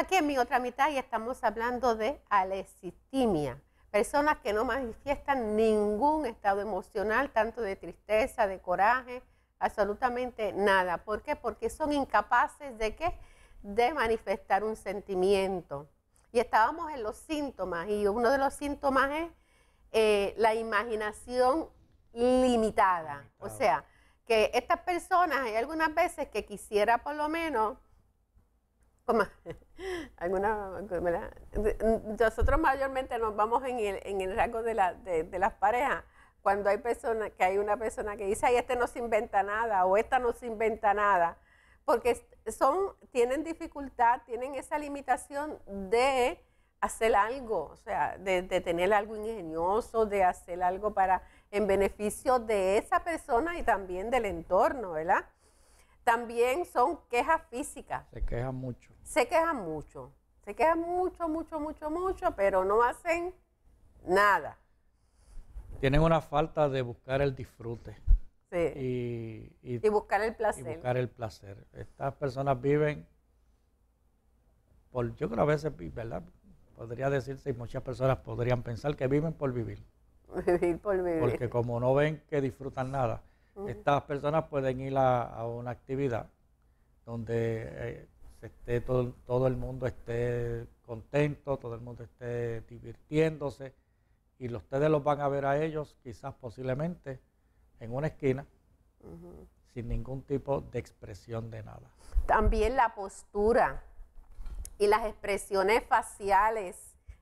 aquí en mi otra mitad y estamos hablando de alecitimia. Personas que no manifiestan ningún estado emocional, tanto de tristeza, de coraje, absolutamente nada. ¿Por qué? Porque son incapaces de qué? De manifestar un sentimiento. Y estábamos en los síntomas y uno de los síntomas es eh, la imaginación limitada. O sea, que estas personas hay algunas veces que quisiera por lo menos, alguna, nosotros mayormente nos vamos en el, en el rango de, la, de, de las parejas cuando hay personas que hay una persona que dice, ay, este no se inventa nada o esta no se inventa nada, porque son, tienen dificultad, tienen esa limitación de hacer algo, o sea, de, tener algo ingenioso, de hacer algo para en beneficio de esa persona y también del entorno, ¿verdad? También son quejas físicas. Se quejan mucho. Se quejan mucho. Se quejan mucho, mucho, mucho, mucho, pero no hacen nada. Tienen una falta de buscar el disfrute. Sí. Y, buscar el placer. Y buscar el placer. Estas personas viven por, yo creo a veces, ¿verdad? Podría decirse, y muchas personas podrían pensar que viven por vivir. Vivir por vivir. Porque como no ven que disfrutan nada, estas personas pueden ir a, una actividad donde eh, esté todo, todo el mundo esté contento, todo el mundo esté divirtiéndose, y ustedes los van a ver a ellos, quizás posiblemente, en una esquina, sin ningún tipo de expresión de nada. También la postura y las expresiones faciales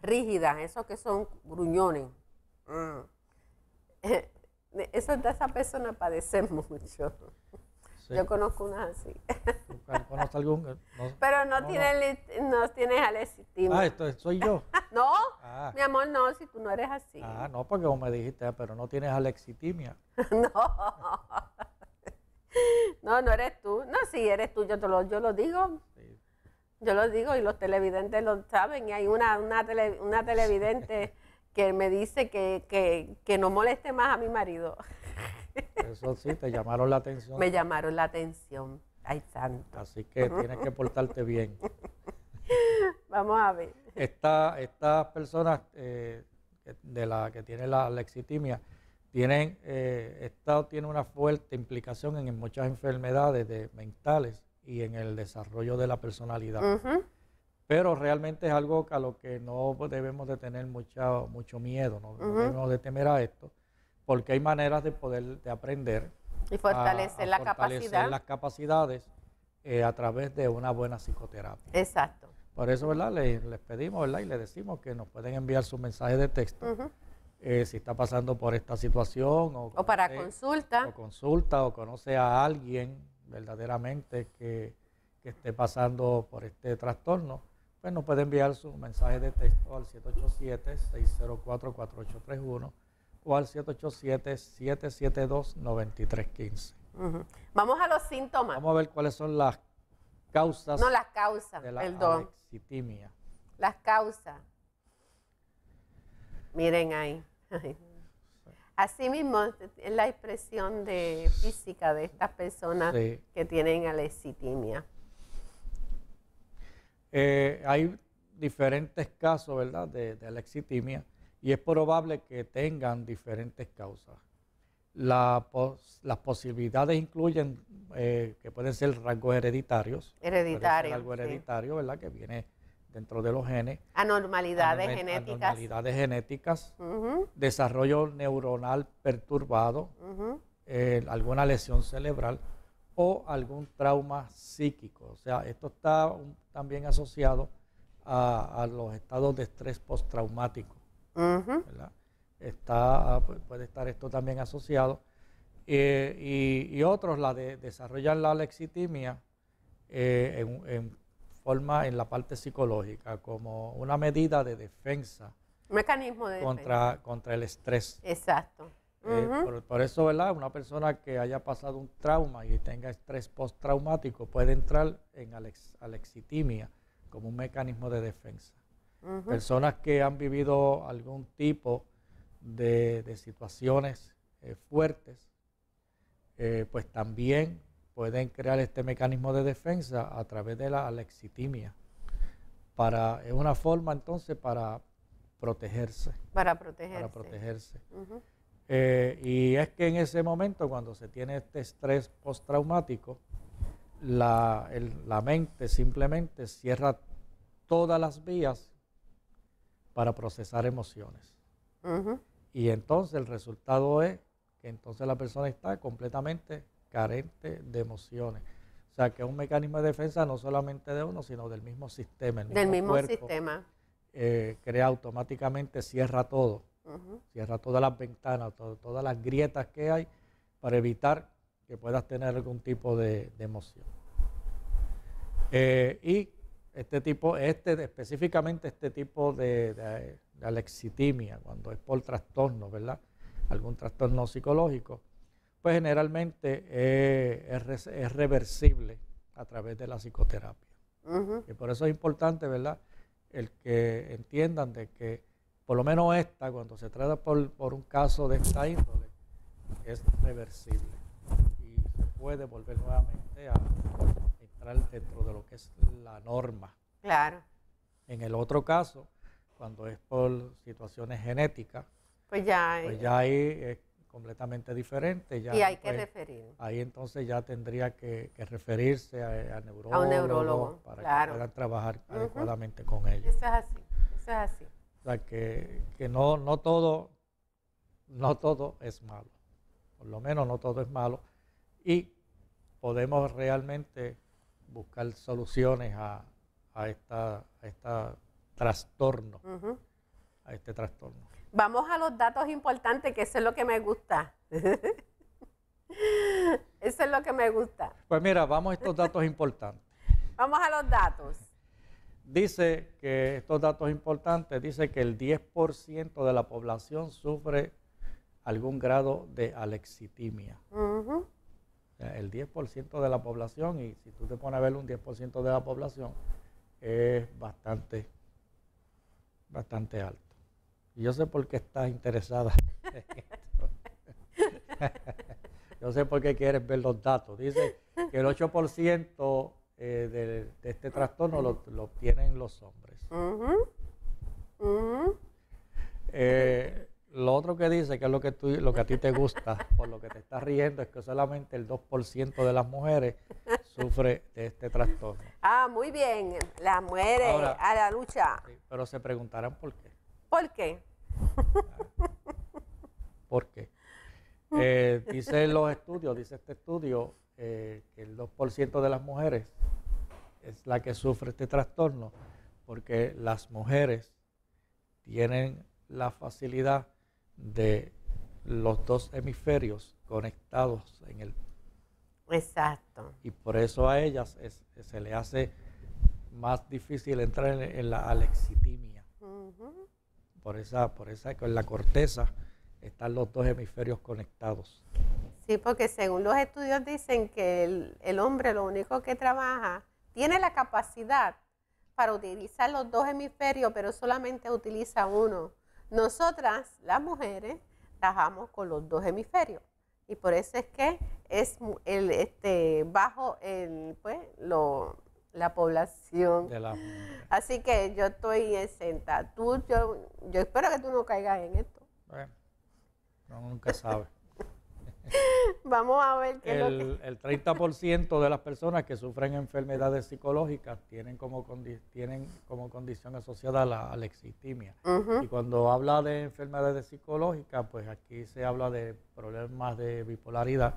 rígidas, esos que son gruñones. Mm. Eso de esa persona padece mucho. Yo conozco una así. ¿Conoces algún? Pero no, tiene, no. tienes Ah, esto soy yo. no, ah. mi amor, no, si tú no eres así. Ah, no, porque como me dijiste, ah, pero no tienes alexitimia. no. no, no eres tú. No, sí, eres tú, yo, te lo, yo lo digo. Yo lo digo y los televidentes lo saben. Y hay una, una, una televidente que me dice que, que, que no moleste más a mi marido. Eso sí, te llamaron la atención. Me llamaron la atención. Ay, santo. Así que tienes que portarte bien. Vamos a ver. estas personas eh, de la que tienen la lexitimia tienen, eh, tiene una fuerte implicación en, muchas enfermedades de, mentales y en el desarrollo de la personalidad. Pero realmente es algo a lo que no debemos de tener mucha, mucho miedo, no debemos de temer a esto porque hay maneras de poder de aprender y fortalecer, la capacidad. las capacidades eh, a través de una buena psicoterapia. Exacto. Por eso, ¿verdad? Les, pedimos, ¿verdad? Y les decimos que nos pueden enviar su mensaje de texto. Eh, si está pasando por esta situación o, para consulta. O consulta o conoce a alguien verdaderamente que, que esté pasando por este trastorno, pues nos puede enviar su mensaje de texto al 787-604-4831 o al 787-772-9315. Vamos a los síntomas. Vamos a ver cuáles son las causas. No, las causas, de la alexitimia. Las causas. Miren ahí. Asimismo, es la expresión de física de estas personas que tienen alexitimia. Eh, hay diferentes casos, ¿verdad?, de, de alexitimia y es probable que tengan diferentes causas. las posibilidades incluyen eh, que pueden ser rasgos hereditarios. Hereditarios. Algo hereditario, ¿verdad? Que viene dentro de los genes. Anormalidades genéticas. Anormalidades genéticas. Desarrollo neuronal perturbado. Eh, alguna lesión cerebral o algún trauma psíquico. O sea, esto está también asociado a los estados de estrés postraumático. Está, ah, puede estar esto también asociado. Eh, y, otros la de, desarrollan la lexitimia eh, en, forma en la parte psicológica como una medida de defensa. Mecanismo de contra, defensa. Contra el estrés. Exacto. Eh, por, eso, ¿verdad? Una persona que haya pasado un trauma y tenga estrés postraumático puede entrar en alexitimia como un mecanismo de defensa. Personas que han vivido algún tipo de, situaciones eh, fuertes, eh, pues también pueden crear este mecanismo de defensa a través de la alexitimia. para, es una forma entonces para protegerse. Para protegerse. Para protegerse. Eh, y es que en ese momento, cuando se tiene este estrés postraumático, la, la mente simplemente cierra todas las vías para procesar emociones. Y entonces el resultado es que entonces la persona está completamente carente de emociones. O sea, que es un mecanismo de defensa no solamente de uno, sino del mismo sistema. del mismo sistema. Eh, crea automáticamente, cierra todo, cierra todas las ventanas, todas las grietas que hay para evitar que puedas tener algún tipo de, emoción. Eh, y este tipo, este, específicamente este tipo de, de, alexitimia, cuando es por trastorno, ¿verdad? Algún trastorno psicológico, pues generalmente es, reversible a través de la psicoterapia. Y por eso es importante, ¿verdad? El que entiendan de que por lo menos esta, cuando se trata por, por un caso de esta índole, es reversible y se puede volver nuevamente a entrar dentro de lo que es la norma. Claro. En el otro caso, cuando es por situaciones genéticas, pues ya, pues ya ahí es completamente diferente. Ya, y hay que referir. Ahí entonces ya tendría que, referirse a, neurólogo, a un neurólogo para que puedan trabajar adecuadamente con ellos. Eso es así, eso es así. O sea que, que no, no todo, no todo es malo. Por lo menos no todo es malo. Y podemos realmente buscar soluciones a, a esta, a esta trastorno, a este trastorno. Vamos a los datos importantes, que eso es lo que me gusta. eso es lo que me gusta. Pues mira, vamos a estos datos importantes. Vamos a los datos. Dice que estos datos importantes, dice que el 10% de la población sufre algún grado de alexitimia. El 10% de la población, y si tú te pones a ver un 10% de la población, es bastante, bastante alto. Y yo sé por qué estás interesada en esto. yo sé por qué quieres ver los datos. Dice que el 8% eh, de, este trastorno lo, lo, obtienen los hombres. Eh, lo otro que dice, que es lo que, tú, lo que a ti te gusta, por lo que te estás riendo, es que solamente el 2% de las mujeres sufre de este trastorno. Ah, muy bien. Las mujeres a la lucha. pero se preguntarán por qué. ¿Por qué? ¿Por qué? Eh, dice los estudios, dice este estudio, eh, que el 2% de las mujeres es la que sufre este trastorno, porque las mujeres tienen la facilidad de los dos hemisferios conectados en el... Exacto. Y por eso a ellas se le hace más difícil entrar en, la alexitimia. Por esa, por esa, con la corteza están los dos hemisferios conectados. Sí, porque según los estudios dicen que el, el hombre lo único que trabaja, tiene la capacidad para utilizar los dos hemisferios, pero solamente utiliza uno. Nosotras, las mujeres, trabajamos con los dos hemisferios y por eso es que es el este bajo el pues lo la población. Así que yo estoy exenta. Tú, yo, yo espero que tú no caigas en esto. Bueno, no, nunca sabe. Vamos a ver qué el, es lo que... El 30% de las personas que sufren enfermedades psicológicas tienen como, tienen como condición asociada la alexitimia. Y cuando habla de enfermedades psicológicas, pues aquí se habla de problemas de bipolaridad,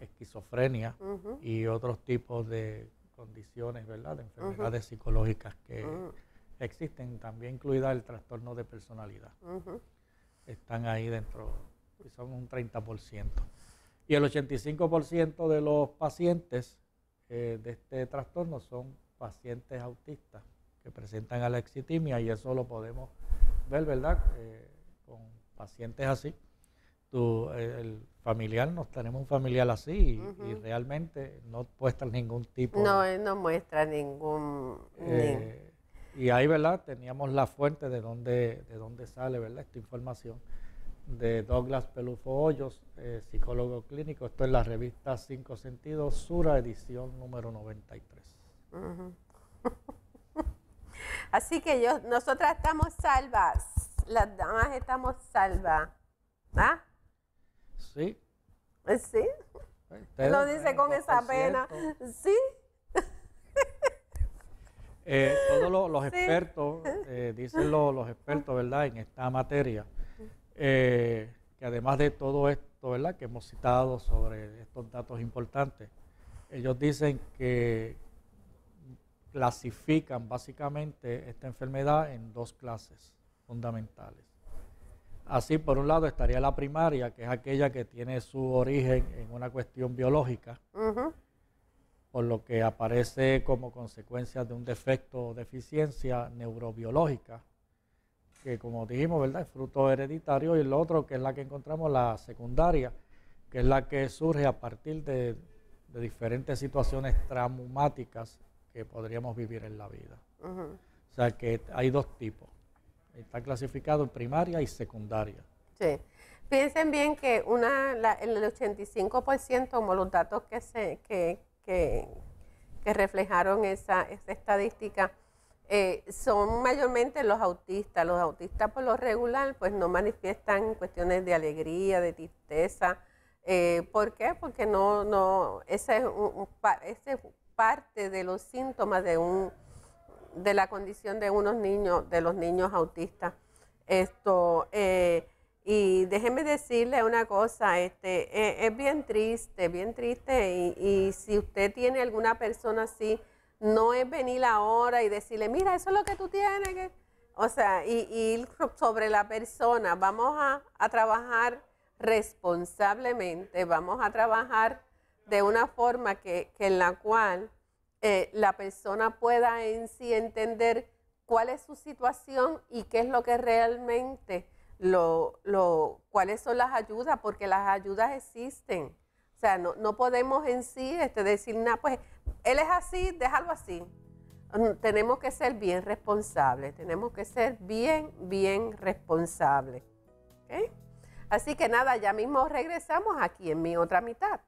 esquizofrenia y otros tipos de condiciones, ¿verdad?, de enfermedades psicológicas que existen, también incluida el trastorno de personalidad. Están ahí dentro, son un 30%. Y el 85% de los pacientes eh, de este trastorno son pacientes autistas que presentan alexitimia y eso lo podemos ver, ¿verdad?, eh, con pacientes así. Tú, el familiar, nos tenemos un familiar así y, realmente no muestra ningún tipo. No, no muestra ningún. Eh, y ahí, ¿verdad? Teníamos la fuente de dónde, de dónde sale, ¿verdad? Esta información de Douglas Pelufo Hoyos, eh, psicólogo clínico. Esto es la revista Cinco Sentidos, Sura, edición número 93. Así que yo, nosotras estamos salvas. Las damas estamos salvas. ¿Ah? Sí. ¿Sí? Lo dice con esa pena. Sí. Eh, todos los, expertos, eh, dicen los, expertos, ¿verdad?, en esta materia, eh, que además de todo esto, ¿verdad?, que hemos citado sobre estos datos importantes, ellos dicen que clasifican básicamente esta enfermedad en dos clases fundamentales. Así, por un lado estaría la primaria, que es aquella que tiene su origen en una cuestión biológica, por lo que aparece como consecuencia de un defecto o deficiencia neurobiológica, que como dijimos, ¿verdad? Es fruto hereditario, y el otro que es la que encontramos, la secundaria, que es la que surge a partir de, diferentes situaciones traumáticas que podríamos vivir en la vida. O sea que hay dos tipos. Está clasificado en primaria y secundaria. Sí. Piensen bien que una, el 85%, como los datos que, se, que, que, reflejaron esa, estadística eh, son mayormente los autistas. Los autistas por lo regular pues no manifiestan cuestiones de alegría, de tristeza. Eh, ¿Por qué? Porque no, no, ese es, ese parte de los síntomas de un de la condición de unos niños, de los niños autistas. Esto, eh, y déjeme decirle una cosa, este, es, bien triste, bien triste, y, si usted tiene alguna persona así, no es venir ahora y decirle, mira, eso es lo que tú tienes, o sea, y, ir sobre la persona, vamos a, trabajar responsablemente, vamos a trabajar de una forma que, en la cual eh, la persona pueda en sí entender cuál es su situación y qué es lo que realmente lo, lo, cuáles son las ayudas, porque las ayudas existen. O sea, no, no podemos en sí este, decir nada, pues él es así, déjalo así. Mm, tenemos que ser bien responsables, tenemos que ser bien, bien responsables. Así que nada, ya mismo regresamos aquí en mi otra mitad.